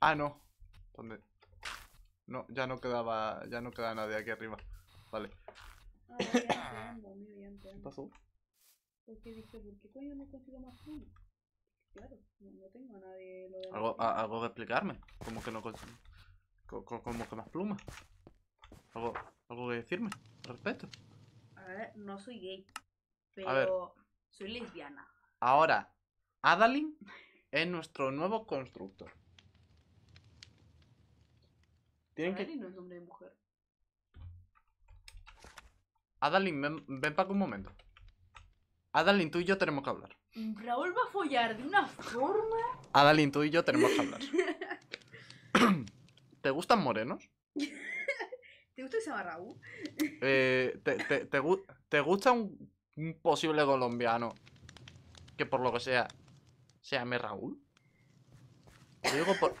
Ah, no. ¿Dónde? No, ya no quedaba. Ya no queda nadie aquí arriba. Vale. Ah, ya entiendo, bien, ¿Qué pasó? Porque dije, ¿por qué coño no consigo más plumas? Claro, no, no tengo a nadie lo de ¿Algo, a- algo que explicarme? ¿Cómo que no consigo? co- co- ¿Cómo que más plumas? ¿Algo, algo que decirme al respecto? A ver, no soy gay, A ver. pero soy lesbiana. Ahora, Adalin es nuestro nuevo constructor. Tienen que... No es nombre de mujer. Adalin, ven, ven para un momento. Adalin, tú y yo tenemos que hablar. Raúl va a follar de una forma. Adalin, tú y yo tenemos que hablar. ¿Te gustan morenos? ¿Te gusta que se llama Raúl? Eh, te, te- te gu- te gusta un, un posible colombiano que por lo que sea se llame Raúl? Lo digo por...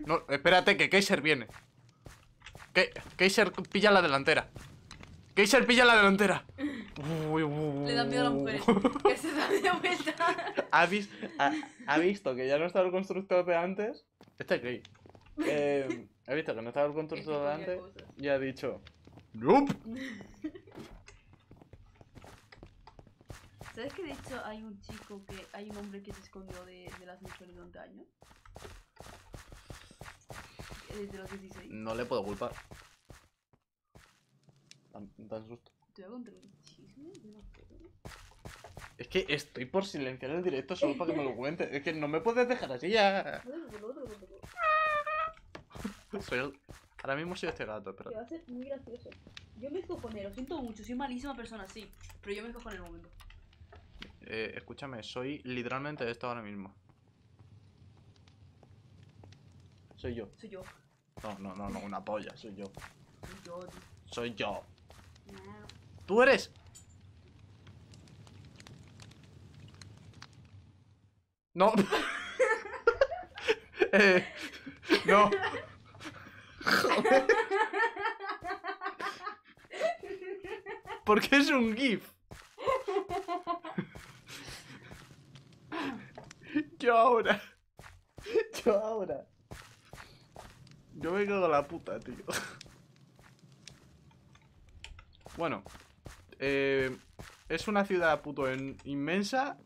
No, espérate, que Kaiser viene. Kaiser pilla la delantera. Kaiser pilla la delantera. Uy, uy, Le dan miedo a las mujeres. Que se da de vuelta. ¿Ha, vis- ha- ha visto que ya no estaba el constructor de antes? Este es gay. Eh, ha visto que no estaba el constructor de ponía antes y ha dicho... Nope. ¿Sabes que de hecho hay un chico que. Hay un hombre que se escondió de, de las mujeres durante años? Desde los 16. No le puedo culpar. Tan, tan susto. Te voy a contar un chisme de una foto. Es que estoy por silenciar el directo solo para que me lo cuente. Es que no me puedes dejar así ya. Soy el- Ahora mismo soy este gato, Que pero. va a ser muy gracioso. Yo me escojoné, lo siento mucho, soy malísima persona, sí. Pero yo me escojoné en el momento. Eh, escúchame, soy literalmente esto ahora mismo. Soy yo. Soy yo. No, no, no, no, una polla, soy yo. Soy yo. tío. Soy yo. ¿Tú eres? No. Eh, no. Joder. ¿Por qué es un GIF? Yo ahora. Yo ahora. Yo me cago en la puta, tío. Bueno. eh, es una ciudad puto en- inmensa.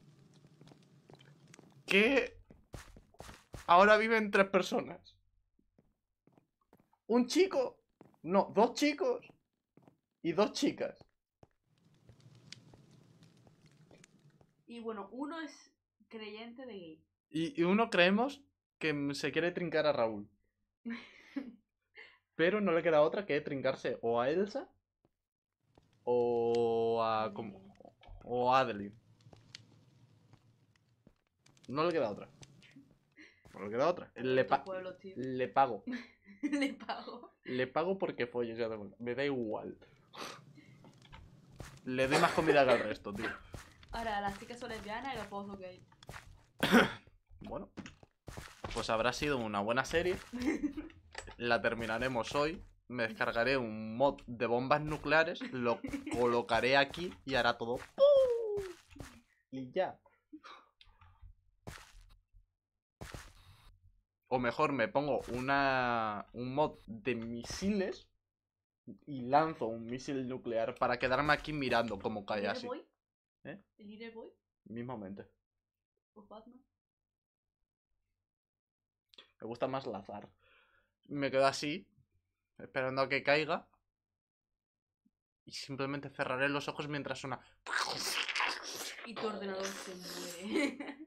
Que ahora viven tres personas. Un chico. No, dos chicos. Y dos chicas. Y bueno, uno es creyente de gay. Y, y uno creemos que se quiere trincar a Raúl. Pero no le queda otra que trincarse o a Elsa o a. como- o a Adeline. No le queda otra. No le queda otra. Le, pa- pueblo, le pago. Le pago. Le pago porque folles ya. Me da igual. Le doy más comida que al resto, tío. Ahora, las chicas son lesbianas y los son gay. Bueno, pues habrá sido una buena serie. La terminaremos hoy. Me descargaré un mod de bombas nucleares, lo colocaré aquí y hará todo. ¡pum! Y ya. O mejor, me pongo una un mod de misiles y lanzo un misil nuclear para quedarme aquí mirando cómo cae ¿El así. ¿Eh? ¿El Boy? Mismamente. ¿O Batman? Me gusta más lazar. Me quedo así, esperando a que caiga. Y simplemente cerraré los ojos mientras suena. Y tu ordenador se muere.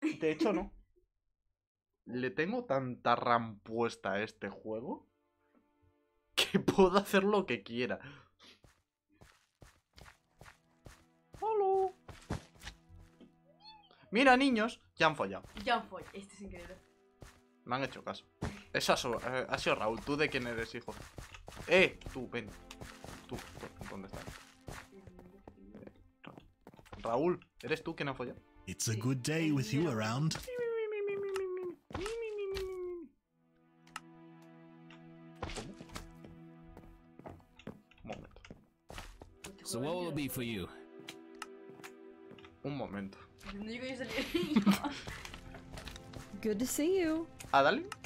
De hecho, no. Le tengo tanta RAM puesta a este juego que puedo hacer lo que quiera. ¡Hola! Mira, niños, ya han follado. ya fue. Este es increíble. Me han hecho caso. Eso ha, sido- eh, ha sido Raúl. ¿Tú de quién eres, hijo? Eh, tú, ven. Tú, ¿dónde estás? Raúl, ¿eres tú quien ha follado? It's a good day with you around. Un momento. So what will it be for you? Un momento. Good to see you. ¿Adalin? ¿Quién?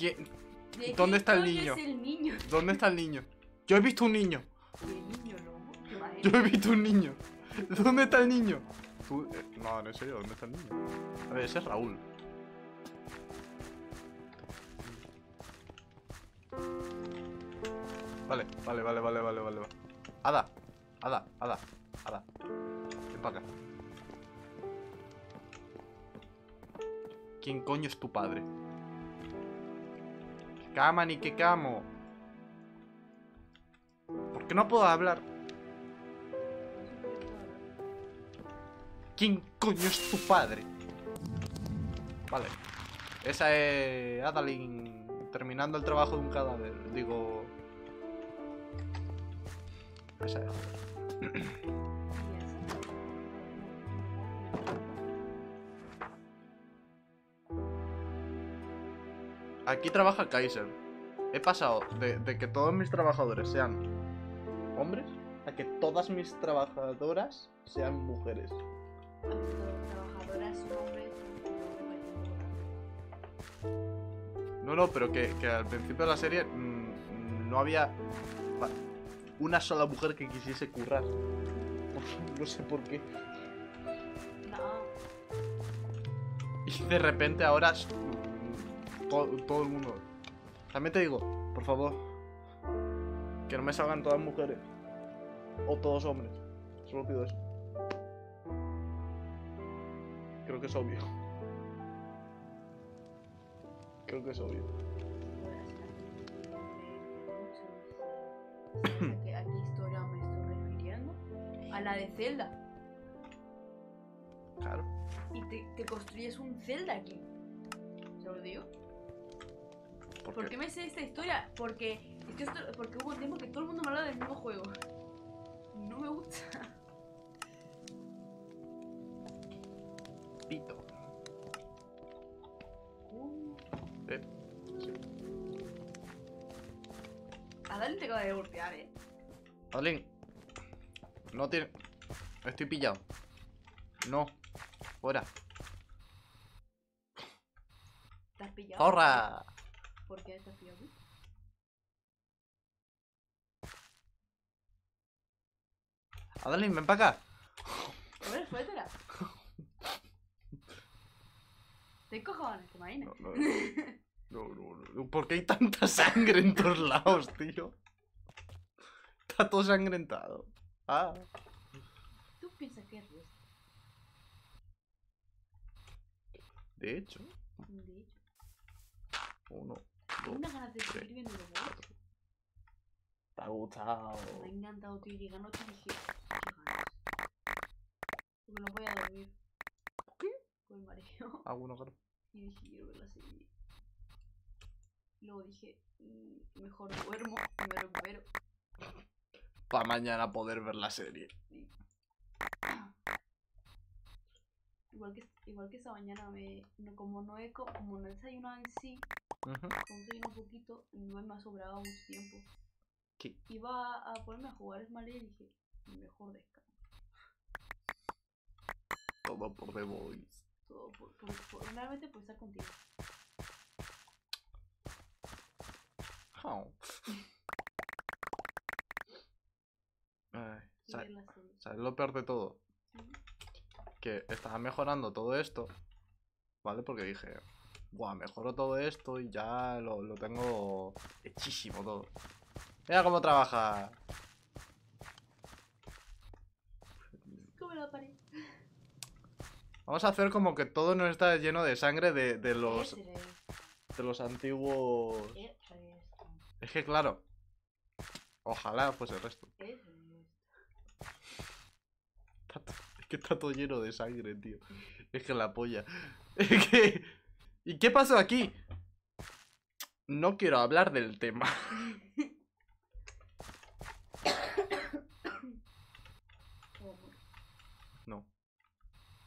¿De ¿Dónde está el niño? Es el niño. ¿Dónde está el niño? Yo he visto un niño. El niño, no. ¿Qué va a Yo he visto un niño. ¿Dónde está el niño? Tú- eh, no, en serio, ¿dónde está el niño? A ver, ese es Raúl. Vale, vale, vale, vale, vale, vale. Ada, Ada, Ada, Ada. Ven para acá. ¿Quién coño es tu padre? ¿Qué cama ni qué camo? ¿Por qué no puedo hablar? ¿Quién coño es tu padre? Vale. Esa es Adalyn terminando el trabajo de un cadáver. Digo... Esa es. Aquí trabaja Kaiser. He pasado de, de que todos mis trabajadores sean hombres a que todas mis trabajadoras sean mujeres. Trabajadoras son hombres. No, no, pero que, que al principio de la serie mm, no había una sola mujer que quisiese currar. No sé por qué. No. Y de repente ahora todo el mundo. También te digo, por favor, que no me salgan todas mujeres. O todos hombres. Solo pido eso. Creo que es obvio. Creo que es obvio. ¿A qué- ¿A qué historia me estoy refiriendo? A la de Zelda. Claro. Y te, te construyes un Zelda aquí. ¿Se lo digo? ¿Por ¿Por qué? qué me sé esta historia? Porque, esto- porque hubo un tiempo que todo el mundo me hablaba del mismo juego. No me gusta. Pito. Uh. Eh, sí. Te acaba de golpear, eh. Adalyn. No tiene. Estoy pillado. No. Fuera. ¿Te has pillado? ¡Zorra! ¿Por qué te has pillado tú? Adalyn, ven para acá. A ver, suéltala. Te cojones, te imaginas. No, no, no, no, no. ¿Por qué hay tanta sangre en todos lados, tío? Está todo sangrentado. Ah. Tú piensas que es esto. De hecho. De hecho, Uno, tengo unas ganas de seguir viendo los juegos. ¿Te ha gustado? Me ha encantado, tío. Llegué anoche y dije, qué ganas. Porque no voy a dormir. ¿Por qué? Con el mareo. Ah, bueno, claro. Y dije, quiero ver la serie. Luego dije, "Mm, mejor duermo y me recupero. Para mañana poder ver la serie. Igual que, igual que esta mañana, me, no, como no he co- como no he desayunado en sí, Desayuno un poquito, no me ha sobrado mucho tiempo. ¿Qué? Iba a ponerme a jugar Smiley y dije, mejor descanso. Todo por The Voice. Todo por, por, por- realmente por estar contigo. Oh. Ay. ¿Sabes lo peor de todo? Que estaba mejorando todo esto. ¿Vale? Porque dije, Buah, mejoro todo esto y ya lo, lo tengo hechísimo todo. Mira cómo trabaja. Como la pared. Vamos a hacer como que todo no está lleno de sangre de, de los, de los antiguos. es, que claro. Ojalá fuese el resto. Es que está todo lleno de sangre, tío. Es que la polla. Es que. ¿Y qué pasó aquí? No quiero hablar del tema. No.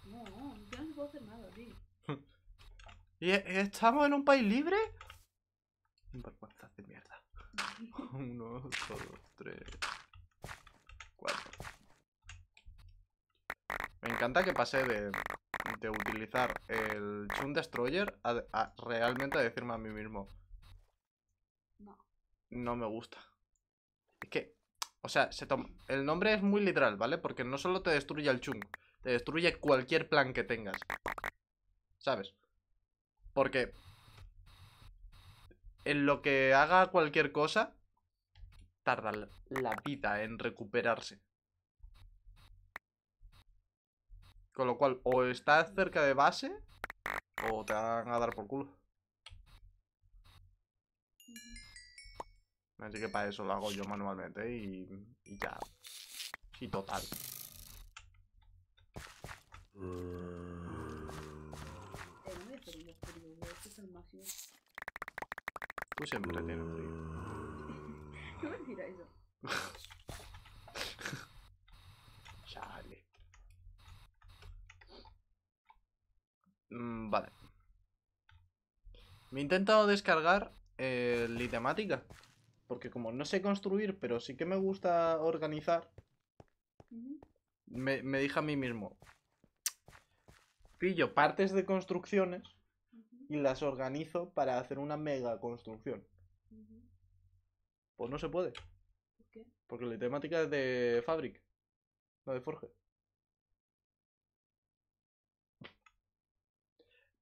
No, no, yo no puedo hacer nada, tío. ¿Y e- estamos en un país libre? Vergüenza de mierda. Uno, dos, tres, cuatro. Me encanta que pasé de, de utilizar el Chun Destroyer a, a realmente a decirme a mí mismo, No. no me gusta. Es que, o sea, se toma- el nombre es muy literal, ¿vale? Porque no solo te destruye el Chung, te destruye cualquier plan que tengas. ¿Sabes? Porque en lo que haga cualquier cosa, tarda la- la vida en recuperarse. Con lo cual, o estás cerca de base, o te van a dar por culo. Así que para eso lo hago yo manualmente y, y ya. Y total. Tú siempre tienes frío. No me eso. Mm, vale. Me he intentado descargar eh, Litemática. Porque como no sé construir, pero sí que me gusta organizar, me, me dije a mí mismo. Pillo partes de construcciones y las organizo para hacer una mega construcción. Pues no se puede. ¿Por qué? Porque la temática es de Fabric, no de Forge.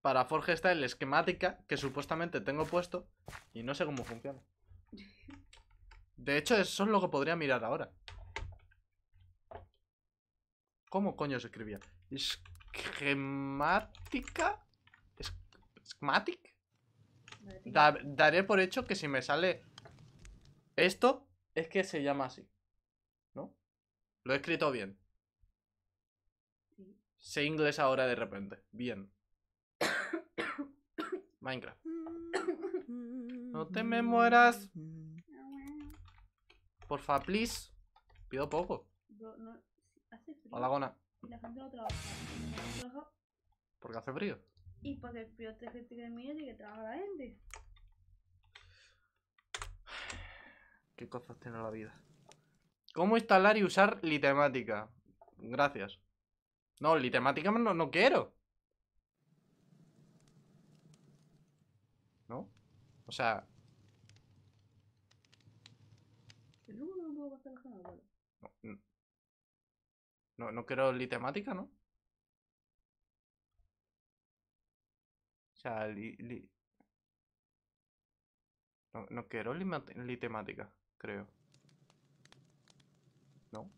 Para Forge está el esquemática que supuestamente tengo puesto y no sé cómo funciona. De hecho, eso es lo que podría mirar ahora. ¿Cómo coño se escribía? ¿Esquemática? Es- ¿Schematic? Vale, tira. Da- daré por hecho que si me sale esto, es que se llama así. ¿No? Lo he escrito bien. Sé inglés ahora de repente. Bien. Minecraft. No te me mueras. Porfa, please. Pido poco. No, sí, hace frío. Hola, Gona. Y la gente no trabaja. No trabaja Porque hace frío. y porque el frío te gente que mira y que trabaja la gente. ¿Qué cosas tiene la vida? ¿Cómo instalar y usar Litemática? Gracias. No, Litemática no, no quiero. ¿No? O sea, Pero luego no puedo pasar zona, vale. no, no, no, quiero Litemática, ¿no? O sea, li- li- No, no quiero lima- Litemática, creo. ¿No?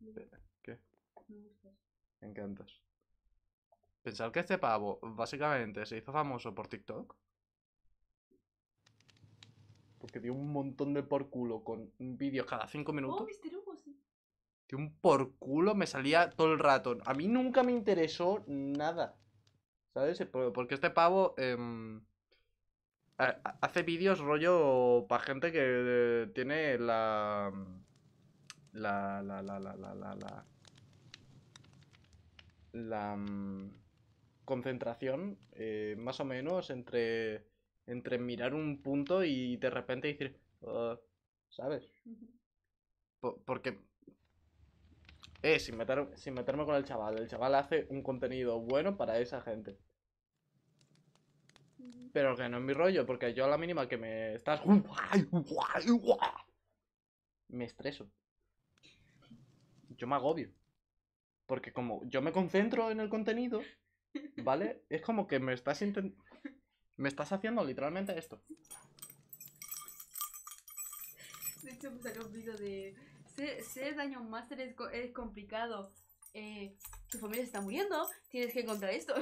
Luego, ¿Qué? Me gustas. Me encantas. Pensar que este pavo básicamente se hizo famoso por TikTok. Porque dio un montón de por culo con vídeos cada 5 Oh, minutos. Mr. Hugo, sí. Dio un por culo, me salía todo el rato. A mí nunca me interesó nada. ¿Sabes? Por- Porque este pavo em, ha- ha- hace vídeos rollo para gente que eh, tiene la... La, la, la, la, la, la, la... La mm, concentración, eh, más o menos, entre, entre mirar un punto y de repente decir, "Ah", ¿sabes? Porque. Eh, sin, meter, sin meterme con el chaval. El chaval hace un contenido bueno para esa gente. Pero que no es mi rollo, porque yo a la mínima que me estás. Me estreso. Yo me agobio. Porque como yo me concentro en el contenido, ¿vale? Es como que me estás Me estás haciendo literalmente esto. De hecho, me salió un vídeo de. Ser, ser daño máster es, co- es complicado. Eh, tu familia se está muriendo, tienes que encontrar esto.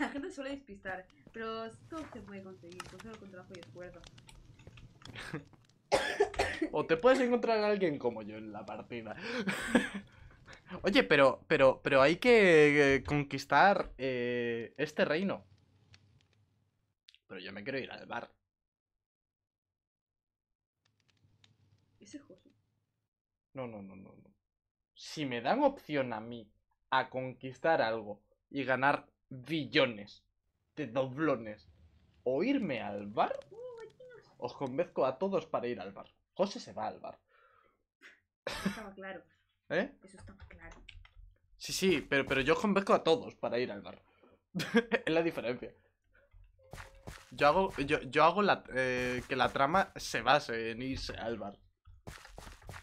La gente suele despistar, pero todo se puede conseguir, con solo con trabajo y esfuerzo. O te puedes encontrar a alguien como yo en la partida. Oye, pero, pero, pero hay que eh, conquistar eh, este reino. Pero yo me quiero ir al bar. Ese José. No, no, no, no, no. Si me dan opción a mí a conquistar algo y ganar billones de doblones o irme al bar, os convenzco a todos para ir al bar. José se va al bar. Eso estaba claro. ¿Eh? Eso estaba claro. Sí, sí, pero, pero yo os convenzco a todos para ir al bar. es la diferencia. Yo hago, yo, yo hago la, eh, que la trama se base en irse al bar.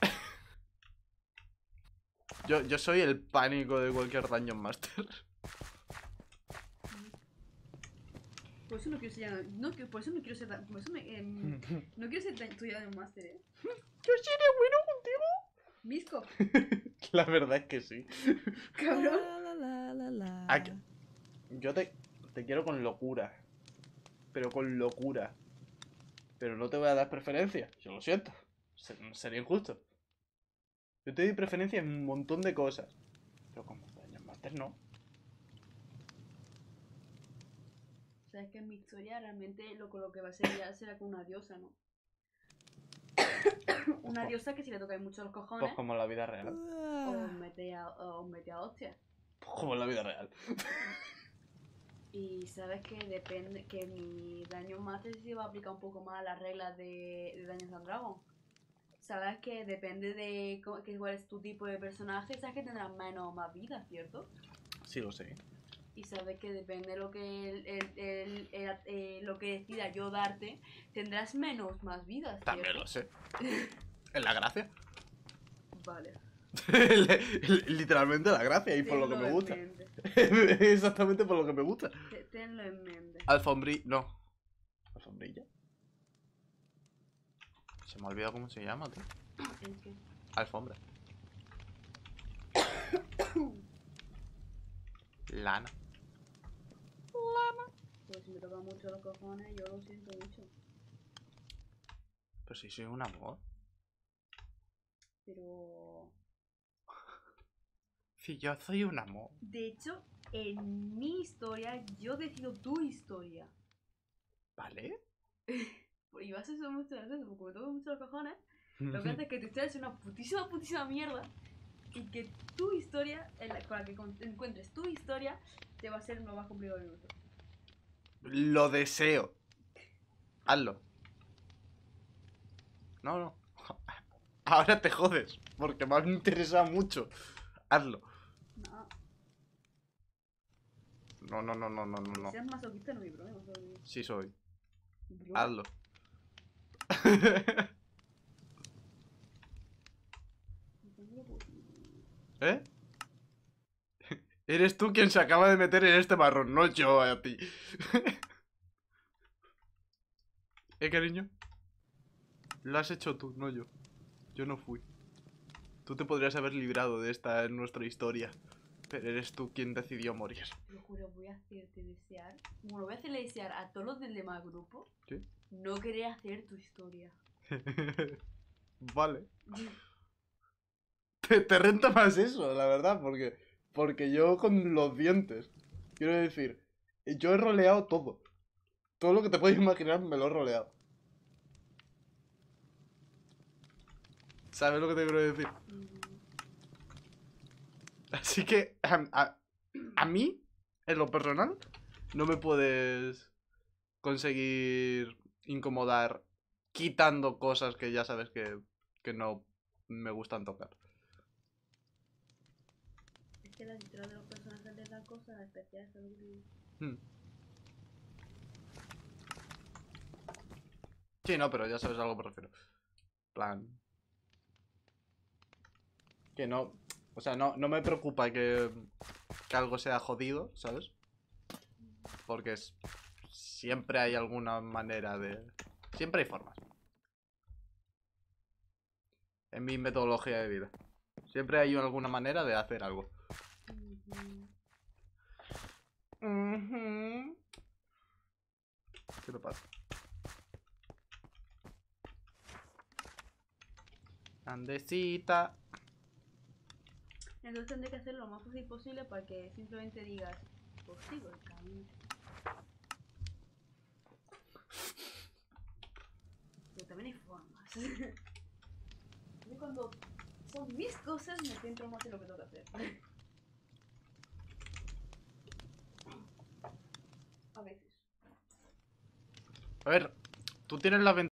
yo, yo soy el pánico de cualquier Dungeon Master. Por eso no quiero ser ya- no, por eso no quiero ser tan- por eso me, em, no quiero ser tan- un máster, eh. Yo seré bueno contigo. Misco, La verdad es que sí. cabrón. ¿A qué? Yo te, te quiero con locura. Pero con locura. Pero no te voy a dar preferencia. Yo lo siento. Se- sería injusto. Yo te doy preferencia en un montón de cosas. Pero como Dungeon Master no. Sabes que en mi historia realmente lo, con lo que va a ser ya será con una diosa, ¿no? una diosa que si le tocáis mucho los Pues cojones, como en la vida real. os mete a, os mete a hostia. Pues como en la vida real. Y sabes que depende, que mi daño master se va a aplicar un poco más a las reglas de, de Dungeons and Dragons. Sabes que depende de cómo- que cuál es tu tipo de personaje, sabes que tendrás menos o más vida, ¿cierto? Sí, lo sé. Y sabes que depende de lo que el- eh, lo que decida yo darte, tendrás menos más vidas, ¿cierto? También lo sé. Es la gracia. Vale. Literalmente la gracia y por lo que me gusta. mente, Exactamente por lo que me gusta. te- Tenlo en mente. Alfombri... No. ¿Alfombrilla? Se me ha olvidado cómo se llama, tío. Alfombra. Lana. Pues si me toca mucho los cojones, yo lo siento mucho. Pero si soy un amor. Pero... Si yo soy un amor. De hecho, en mi historia, yo decido tu historia. ¿Vale? Y vas a ser mucho de eso, porque me toca mucho los cojones. Lo que hace es que tu historia es una putísima, putísima mierda. Y que tu historia, con la que encuentres tu historia, te va a ser lo más complicado del mundo. Lo deseo. Hazlo. No, no. Ahora te jodes. Porque me ha interesado mucho. Hazlo. No, No, no, no, no, no, no. seas masoquista no hay problema. soy- Sí soy. Yo- Hazlo. ¿Eh? Eres tú quien se acaba de meter en este marrón, no yo a ti. ¿Eh, cariño? Lo has hecho tú, no yo. Yo no fui. Tú te podrías haber librado de esta en nuestra historia. Pero eres tú quien decidió morir. Lo juro, voy a hacerte desear. Bueno, voy a hacerle desear a todos los del demás grupo. ¿Sí? No querer hacer tu historia. vale. Te, te renta más eso, la verdad, porque, porque yo con los dientes, quiero decir, yo he roleado todo. Todo lo que te puedes imaginar me lo he roleado. ¿Sabes lo que te quiero decir? Mm, Así que a, a- a mí, en lo personal, no me puedes conseguir incomodar quitando cosas que ya sabes que, que no me gustan tocar. Que las historias de los personajes les dan cosas especiales. ¿sabes lo que te digo? Hmm. Sí, no, pero ya sabes a algo me refiero. plan. Que no. O sea, no, no me preocupa que, que algo sea jodido, ¿sabes? Porque siempre hay alguna manera de. Siempre hay formas. En mi metodología de vida. Siempre hay alguna manera de hacer algo. Ujú. ¿Qué te pasa? Andesita. Entonces tendré que hacerlo lo más fácil posible para que simplemente digas, pues sigo el camino. Pero también hay formas. Cuando son mis cosas me centro más en lo que tengo que hacer. A veces. A ver, tú tienes la ventaja.